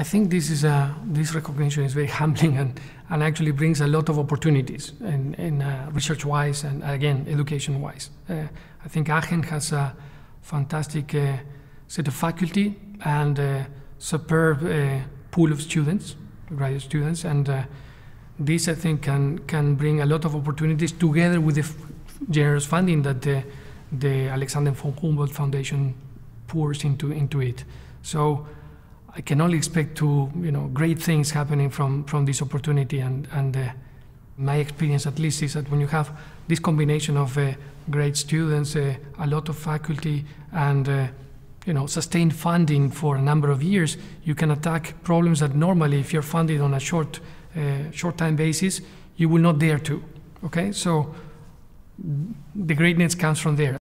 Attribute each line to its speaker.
Speaker 1: I think this is a, this recognition is very humbling and, and actually brings a lot of opportunities in, in uh, research-wise and again education-wise. Uh, I think Aachen has a fantastic uh, set of faculty and a superb uh, pool of students, graduate students, and uh, this I think can can bring a lot of opportunities together with the generous funding that the the Alexander von Humboldt Foundation pours into into it. So I can only expect to you know great things happening from from this opportunity and and uh, my experience at least is that when you have this combination of uh, great students, uh, a lot of faculty, and uh, you know sustained funding for a number of years, you can attack problems that normally, if you're funded on a short uh, short time basis, you will not dare to. Okay, so the greatness comes from there.